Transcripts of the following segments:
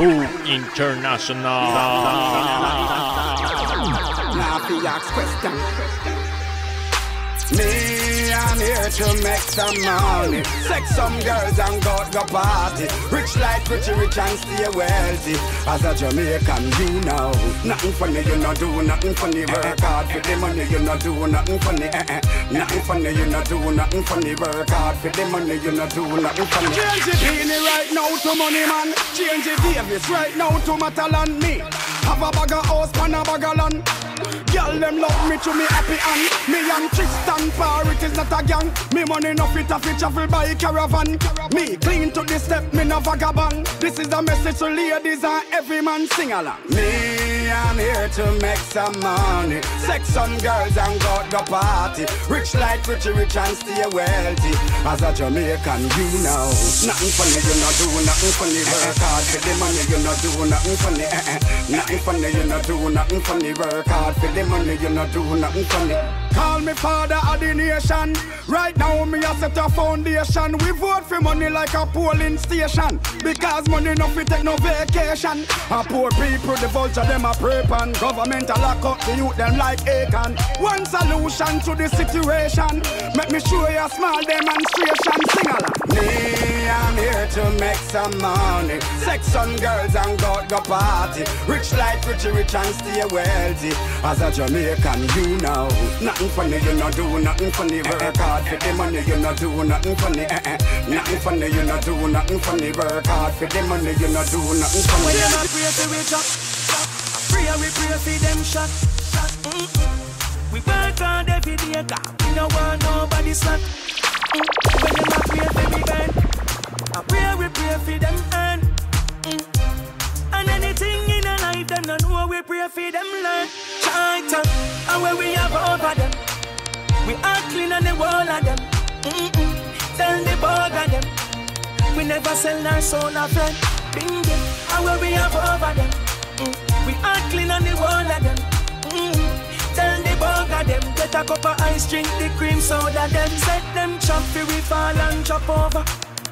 Foux International. Now. Here to make some money. Sex some girls and go go party. Rich like rich, rich and stay wealthy. As a Jamaican, you know. Nothing funny, you not do nothing funny. Work hard for the money, you not do nothing funny. Eh, eh. Nothing funny, you not do nothing funny. Work hard for the money, you not do nothing funny. Change the Beenie right now to money man. Change the Davis right now to Matalan me. Have a bag of house, pan a bag of land. Them love me to me happy and me and Tristan Par, it is not a gang. Me money no fit a fit travel by caravan. Me clean to the step, me no vagabond. This is a message to ladies and every man sing along. Me, I'm here to make some money. Sex some girls and go the party. Rich like rich, rich and stay wealthy. As a Jamaican, you know. Nothing funny, you not do nothing funny. Work hard for the money, you not do nothing funny. Eh, eh. Nothing funny, you not do nothing funny. Work hard for the money, you not do nothing funny. Call me father of the nation. Right now, me a set a foundation. We vote for money like a polling station. Because money no fit take no vacation. A poor people, the vulture, them a prep and government a lock up the youth, them like Acon. One solution to the situation. Make me show you a small demonstration. Sing along. I'm here to make some money. Sex some girls and go go party. Rich like rich, rich and stay wealthy. As a Jamaican, you know. Nothing funny, you not do nothing funny. Work hard for the money, you not do nothing funny. Eh, eh. Nothing funny, you not do nothing funny. Work hard for the money, you not do nothing funny. When a pray for we chop, pray and we pray for them shot. Mm-mm. We work hard every day, God. We no want nobody slack. Mm. When them and where we have over them, we are clean on the wall of them. Mm-mm. Tell the bug them. We never sell our soul a friend. Bing them, and where we have over them. Mm. We are clean on the wall of them. Mm. Tell the bug them. Get a cup of ice, drink the cream soda. Them set them chop we fall and chop over.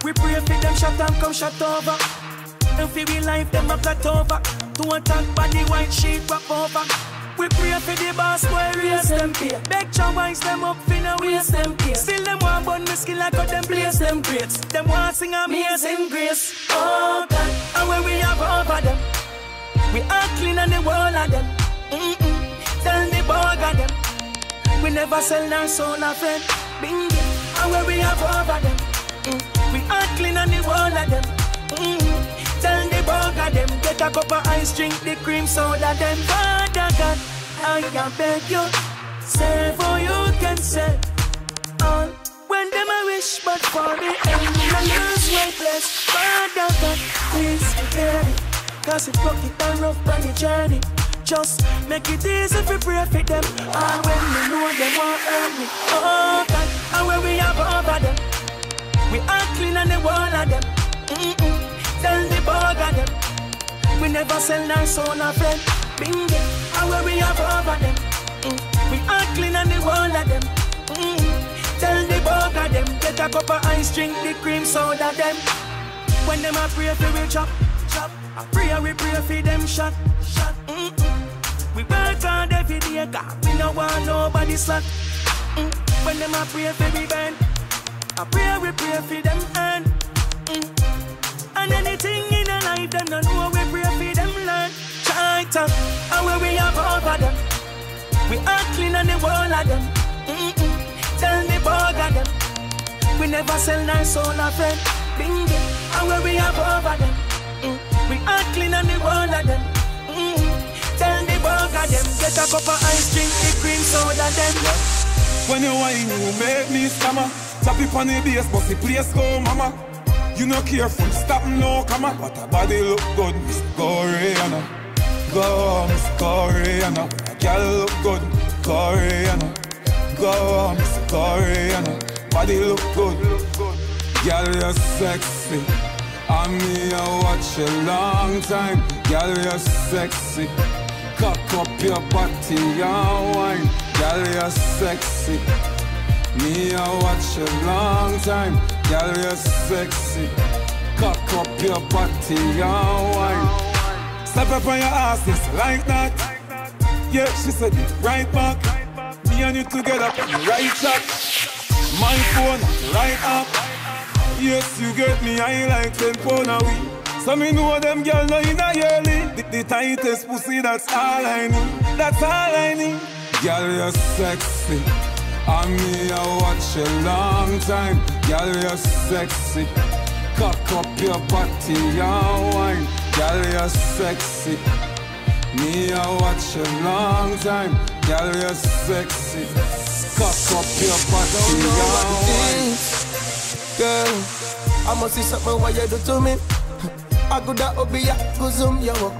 We pray for them shut and come shut over. And fi we life them a flat over. To attack body white sheep wrap over. We pray for the boss boy raise them pay. Beg John wise them up finna waste them pay. Still them want bun me skill like cut them place them greats. Them want sing amazing grace. Oh God, and when we have over them, we are clean and the wall of them. Mm-mm. Tell the bug of them. We never sell our soul a friend. Bing and when we have over them, mm. we are clean and the wall of them. Mm. Tell the. Get a cup of ice, drink the cream soda. Them Father God, I can beg you, say for you can say all. When them I wish, but for the end, I lose my place. Father God, please prepare me. Cause it rough it and rough on the journey. Just make it easy for pray for them. And when we know them won't hurt me. Oh God, and when we have over them, we are clean and the wall of them. Mm-mm. Tell the bug of them. We never sell our soul a friend. Bing and when we have over them. Mm. We are clean and the wall of them. Mm. Tell the bug of them. Get a cup of ice, drink the cream soda them. When them a pray for we chop, chop. I pray we pray for them shot, shot. Mm-mm. We work hard every day, God. We no want nobody slack. Mm. When them a pray for we burn, I pray we pray for them earn. China, and where we have over them, we are clean on the wall of them. Mm-mm. Tell the bug of them, we never sell our soul a friend. Them, and where we have over them, mm. we are clean on the wall of them. Tell the bug of them, get a cup of ice, drink the cream soda them. When you whine, you make me stammer. Tap it on the bass, but the place go, mama. You no careful, stop no comma. But her body look good, Miss Koreana. Go, Miss Koreana. Girl look good, Koreana. Go, Miss Koreana. Body look good. Girl, you're sexy. And me, I watch a long time. Girl, you're sexy. Cock up your body and wine. Girl, you're sexy. Me, I watch a long time. Girl, you're sexy. Cock up your body and wine. Step up on your ass, yes, like that. Yeah, she said right back. Me and you together, right track. My phone, right up. Yes, you get me, I like 10 pound a week. So me know them girl no in a yearly. The, the tightest pussy, that's all I need. That's all I need. Girl, you're sexy. And me, I watch a long time. Girl, you're sexy. Cock up your body and wine. Girl, you're sexy. Me, I watch a long time. Girl, you're sexy. Cock up your body and wine. Girl, I must see something what you do to me. I could have be a go zoom you up.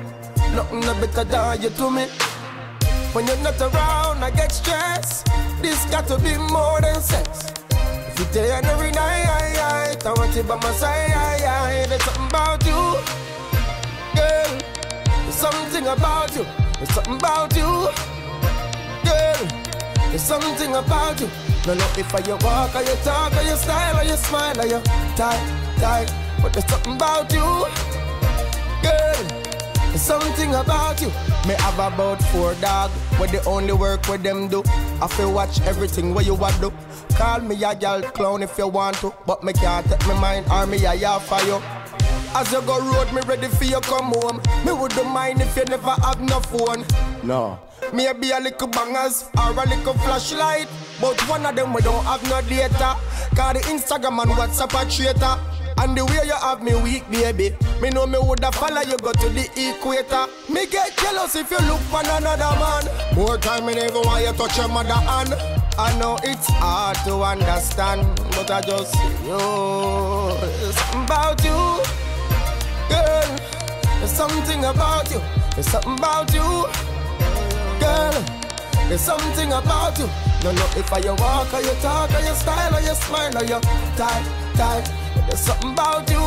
Nothing no better than you to me. When you're not around, I get stressed. This got to be more than sex. If you tell every night, I want you by my side. There's something about you, girl. There's something about you. There's something about you, girl. There's something about you. No, no, if I you walk, or you talk, or you style, or you smile, or you tie, tie. But there's something about you, girl. There's something about you. Me have about four dog, where the only work with them do. I feel watch everything where you want do. Call me a gal clown if you want to, but me can't take my mind or me a yell for you. As you go road, me ready for you come home. Me wouldn't mind if you never have no phone. No. Maybe a little bangers or a little flashlight. But one of them we don't have no data. Cause the Instagram and WhatsApp a traitor. And the way you have me weak, baby. Me know me woulda follow you go to the equator. Me get jealous if you look for another man. More time me never want you touch your mother hand. I know it's hard to understand, but I just you. About you, girl. There's something about you. There's something about you, girl. There's something about you. No, no, if I you walk or you talk or you style or you smile or you tie, tie. There's something about you.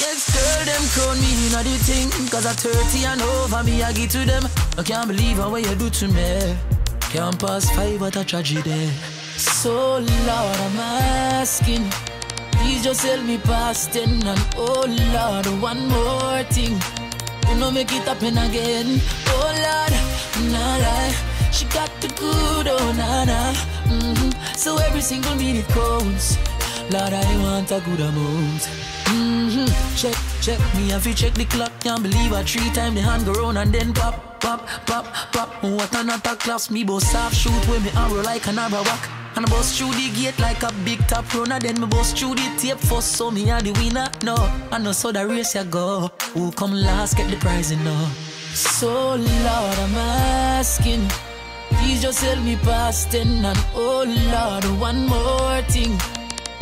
Yes, girl, them crown me in the thing. Cause at 30 and over me, I give to them. I can't believe how what you do to me. Can't pass five, what a tragedy. So, Lord, I'm asking. Please just help me past ten. And oh, Lord, one more thing. You know, make it happen again. Oh, Lord, nah lie. She got the good, oh, nah, nah. hmm So every single minute counts. Lord, I want a good amount. hmm Check, check me, if you check the clock, can't believe I three times the hand go round and then pop, pop, pop, pop. What another class, me boss half shoot with me arrow like an arrow whack. And I bust through the gate like a big top runner, then me bust through the tape first, so me are the winner. No, I know so the race ya go. Who come last get the prize, you know. So Lord, I'm asking. Please just help me past ten and oh Lord, one more thing.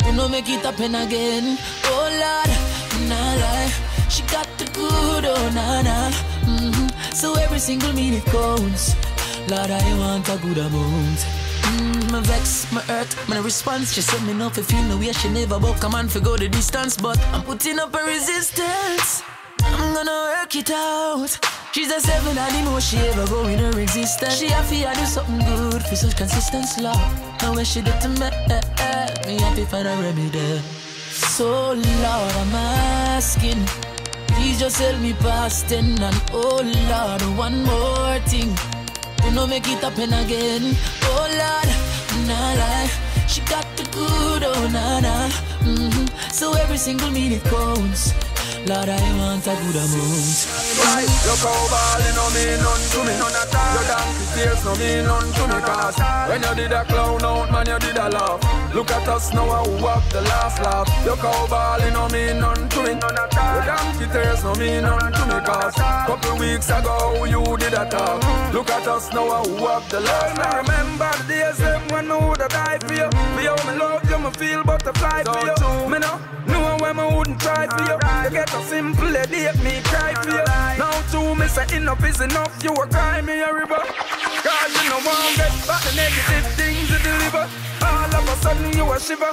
You know make it happen again. Oh Lord, nah lie. She got the good, oh nah nah. hmm So every single minute counts. Lord, I want a good amount. Mm, my vex, my hurt, my response. She said me no fi feel no way. She never buck a man fi go the distance, but I'm putting up a resistance. I'm gonna work it out. She's a seven most she ever go in her existence. She have to do something good for such consistent love. Now when she did to me, eh, eh, me happy find a remedy. So Lord, I'm asking, please just help me past ten and oh Lord, one more thing. You know make it happen again. Oh Lord, nah lie. She got the good, oh nah nah. hmm So every single minute counts. Lord, I want a good amount. Right, look how ballin' no mean none to me None at all. Your donkey tears no mean none to me Cause when you did a clown out, man, you did a laugh. Look at us now, who have the last laugh? Look how ballin' no mean none to me None at all. Your donkey tears no mean none to me Cause couple weeks ago, you did a talk. Look at us now, who have the last laugh? I remember the days them when I woulda died for you. Me how me love you, me feel butterfly for you. Me no know when me wouldn't try for you A simple headache, me cry for you. Now to me say enough is enough You a cry me a river. Cause you know won't get back the negative things you deliver. All of a sudden you a shiver.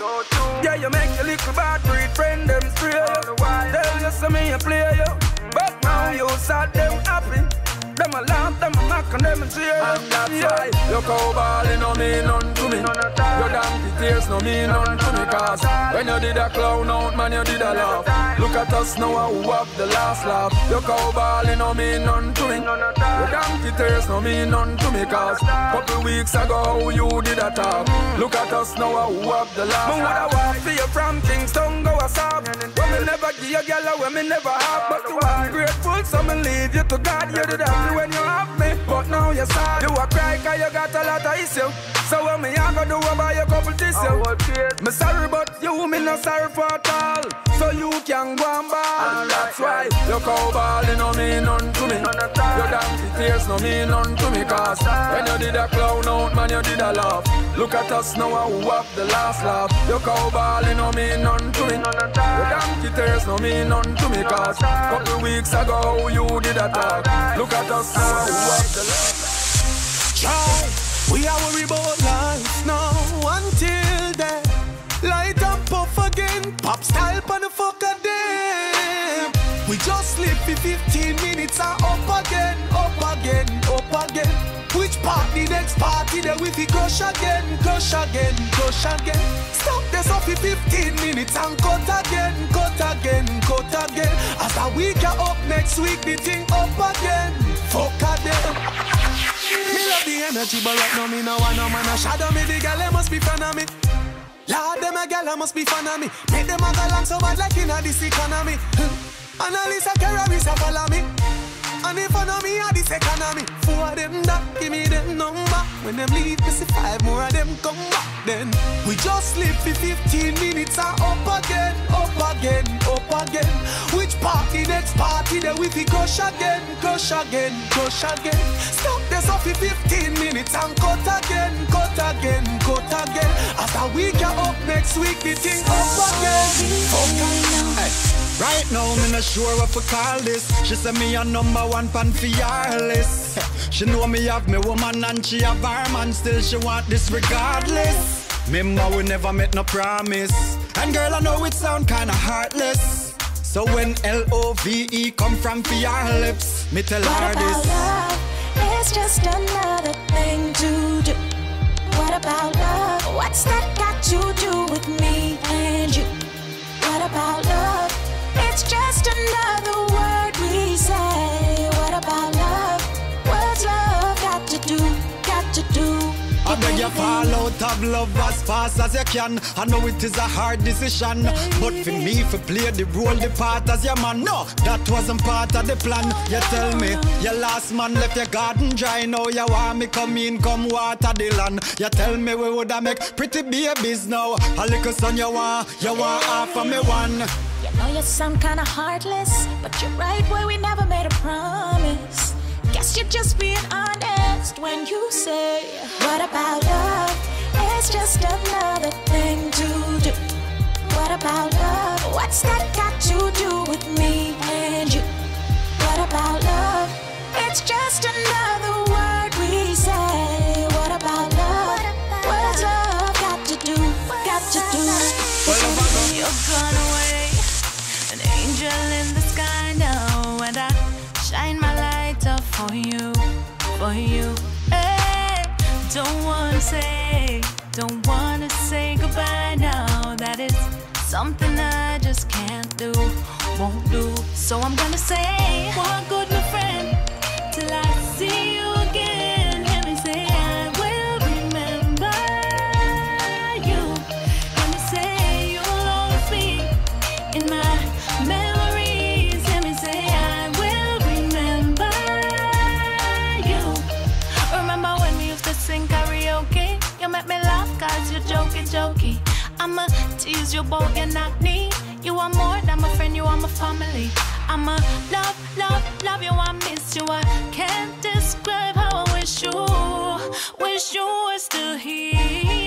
Yeah, you make your little bad breed friend them stray you. Tell you some me a play you But now you sad them happy them a laugh, them a mock, and them a cheer And that's why Look how ballin' on me none to me. Your donkey tears no mean none to me cause when you did a clown out, man, you did a laugh. Look at us now, who have the last laugh. Your cow balling no mean none to me. Your donkey tears no mean none to me cause couple weeks ago you did a talk. Mm. Look at us now, who have the last laugh. Me woulda walk for you from Kingston, go a sob. When me never give you girl, when me never have, but you grateful, so me leave you to God. You did happy when you have me, but now you're sad. You a cry cause you got a lot of issue. So what me I gonna do about your couple tissue? Me sorry but you me no sorry for at all. So you can go and ball. And that's why your cow balling no mean none to me. Your donkey tears no mean none to me. Cause when you did a clown out, man, you did a laugh. Look at us now, who have the last laugh. Your cow balling no mean none to me. Your donkey tears no mean none to me. Cause couple weeks ago, you did a talk. Look at us now, who have Try. We are worry about life now until then. Light up puff again, pop style on the fuck of them. We just sleep for 15 minutes and up again, up again, up again. Which party next party then we fi crush again, crush again, crush again. Stop this off for 15 minutes and cut again, cut again, cut again. As a week up next week, the thing up again. Fuck again. Me love the energy, but right now me no want no man a shadow me. The girl must be fan of me. Lord, them a girl must be fan of me. Make them a go long so bad like in a this economy. Hmm. Annalisa Carabisa follow me. And if I know me, I this economy. Four them that give me them number. When them leave, me see five more of them come back. Then we just live for 15 minutes and up again, up again, up again. Which party next party then we fi crush again, crush again, crush again. Stop this off for 15 minutes and cut again, cut again, cut again. After we get up next week, the thing up again. Hey. Right now, me not sure what to call this. She say me a number one fan for your list. She know me have me woman and she have her man. Still she want this regardless. Remember we never make no promise. And girl, I know it sound kinda heartless. So when L-O-V-E come from for your lips, me tell what her this. Love? It's just another thing to do. What about love? What's that got to do with me You fall out of love as fast as you can. I know it is a hard decision, but for me, for play the role, the part as your man, no, that wasn't part of the plan. You tell me, your last man left your garden dry. Now you want me come in, come water the land. You tell me we woulda make pretty babies now. A little son you want, you want half of me one. You know you sound kinda heartless, but you're right where we never made a promise. You're just being honest when you say, What about love? It's just another thing to do. What about love? What's that got to do with me and you? What about love? It's just another word we say. What about love? What's love got to do? Got to do? What about You're gone away, an angel in the sky for you, for you. Hey, don't wanna say, don't wanna say goodbye now. That is something I just can't do, won't do. So I'm gonna say, walk good, I'ma tease you about your knock knee. You are more than my friend, you are my family. I'ma love, love, love you, I miss you. I can't describe how I wish you, wish you were still here.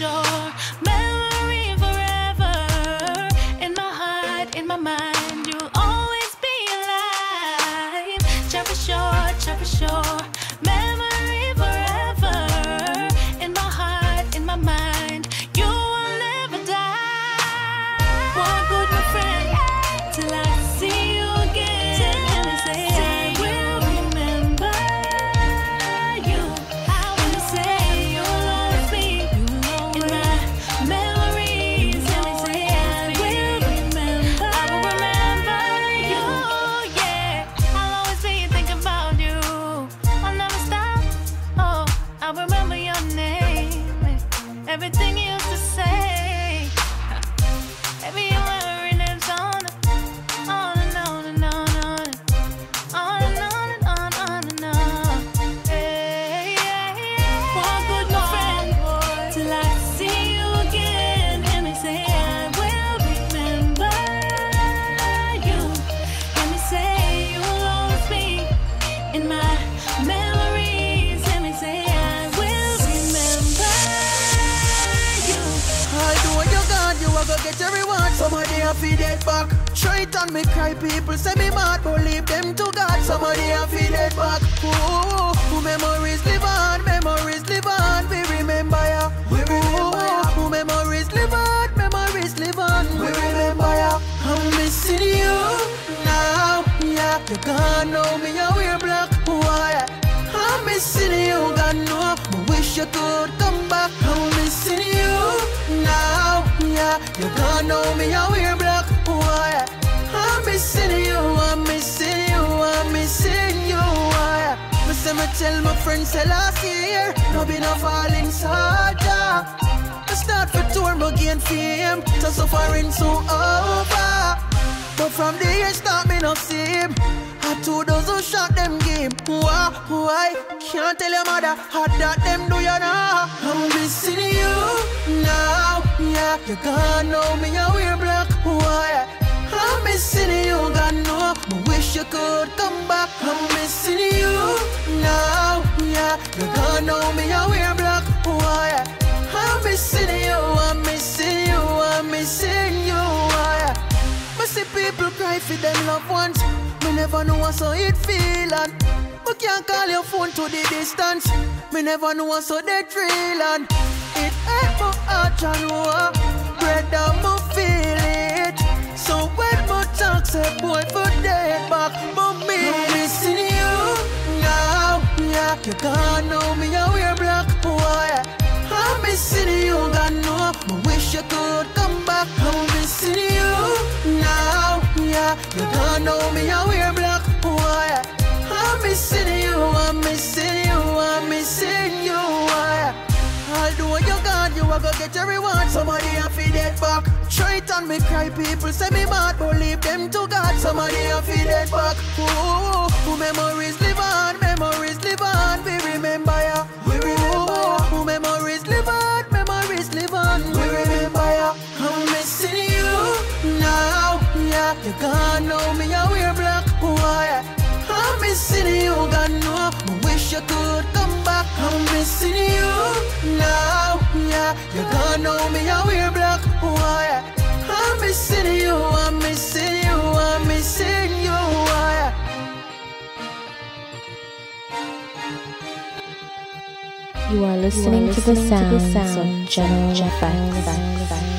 Your, memory forever. In my heart, in my mind, Me but leave them to God. Somebody a feed it back. Ooh, memories live on, memories live on. We remember ya. We remember ya. Memories live on, memories live on. We remember ya. I'm missing you now. Yeah, you gone know me. I wear black. Why? I'm missing you, God know. I wish you could come back. I'm missing you now. Yeah, you gone know me. I wear black. Why? I'm missing you. I'm missing you. I'm missing you. Me say me tell my friends say last year, no be no falling soldier. Me start for tour, me gain fame, to suffering so over. But from the year start, me not see him. I two dozen shot them game. Why? Why? Can't tell your mother how that them do you now. I'm missing you now. Yeah, you gone know me. I wear black. Why? Missing you, God know. I wish you could come back. I'm missing you now. Yeah, you gone know me. I wear black. Oh, Why? I'm missing you. I'm missing you. I'm missing you. Oh, Why? Me see people cry for them loved ones. Me never know what so it feel and me can't call your phone to the distance. Me never know what so they and it hurt my heart and war. Brother, me feel it. So my talk say boy for dead back, but me missing you now. Yeah, you gone know me. I wear black. Why? I'm missing you, God know. I wish you could come back. I'm missing you now. Yeah, you don't know me. I wear black. Why? I'm missing you. I'm missing you. I'm missing you. Why? Although you gone, you are gonna get. Somebody a feed it back. Try it on me, cry people say me mad, but leave them to God. Somebody a feed it back. Ooh, ooh, memories live on, memories live on. We remember ya. We remember ya. Ooh, memories live on, memories live on. We remember ya. I'm missing you now. Yeah, you gone know me. I wear black. Why? I'm missing you, God know. I wish you could come back. I'm missing you now. You gone know me. I wear black. Why? I'm missing you. I'm missing you. I'm missing you. Why? You are listening, to, the sounds of General FX.